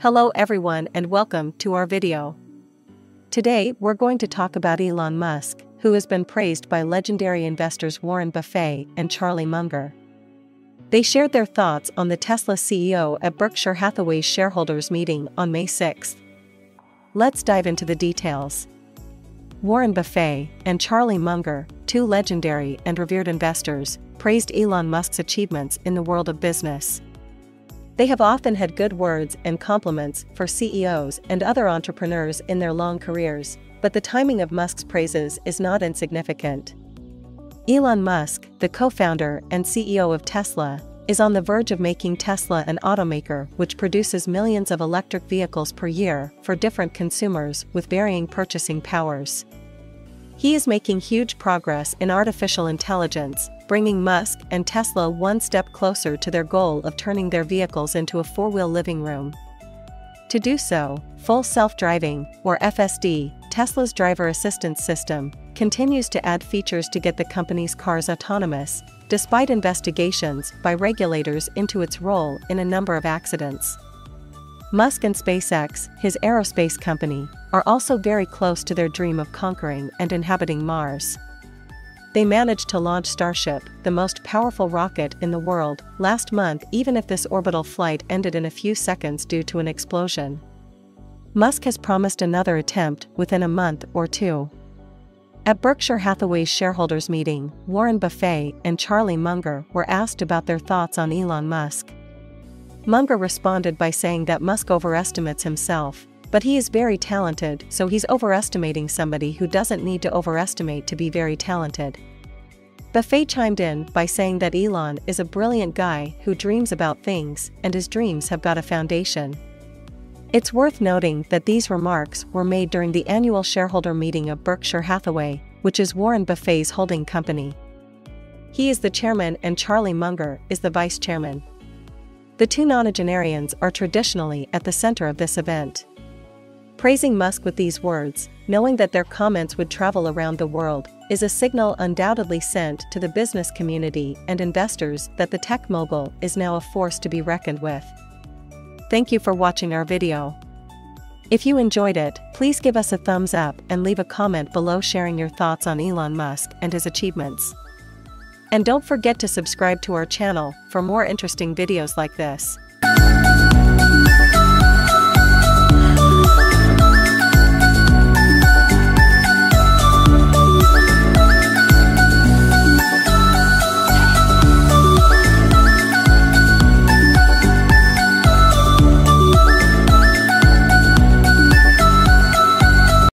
Hello everyone and welcome to our video. Today we're going to talk about Elon Musk, who has been praised by legendary investors Warren Buffett and Charlie Munger. They shared their thoughts on the Tesla CEO at Berkshire Hathaway's shareholders meeting on May 6. Let's dive into the details. Warren Buffett and Charlie Munger, two legendary and revered investors, praised Elon Musk's achievements in the world of business. They have often had good words and compliments for CEOs and other entrepreneurs in their long careers, but the timing of Musk's praises is not insignificant. Elon Musk, the co founder and CEO of Tesla, is on the verge of making Tesla an automaker which produces millions of electric vehicles per year for different consumers with varying purchasing powers. He is making huge progress in artificial intelligence, bringing Musk and Tesla one step closer to their goal of turning their vehicles into a four wheel living room. To do so, Full Self Driving, or FSD, Tesla's driver assistance system, continues to add features to get the company's cars autonomous, despite investigations by regulators into its role in a number of accidents. Musk and SpaceX, his aerospace company, are also very close to their dream of conquering and inhabiting Mars. They managed to launch Starship, the most powerful rocket in the world, last month even if this orbital flight ended in a few seconds due to an explosion. Musk has promised another attempt within a month or two. At Berkshire Hathaway's shareholders meeting, Warren Buffett and Charlie Munger were asked about their thoughts on Elon Musk. Munger responded by saying that Musk overestimates himself, but he is very talented, so he's overestimating somebody who doesn't need to overestimate to be very talented. Buffett chimed in by saying that Elon is a brilliant guy who dreams about things and his dreams have got a foundation. It's worth noting that these remarks were made during the annual shareholder meeting of Berkshire Hathaway, which is Warren Buffett's holding company. He is the chairman and Charlie Munger is the vice chairman. The two nonagenarians are traditionally at the center of this event. Praising Musk with these words, knowing that their comments would travel around the world, is a signal undoubtedly sent to the business community and investors that the tech mogul is now a force to be reckoned with. Thank you for watching our video. If you enjoyed it, please give us a thumbs up and leave a comment below sharing your thoughts on Elon Musk and his achievements. And don't forget to subscribe to our channel for more interesting videos like this.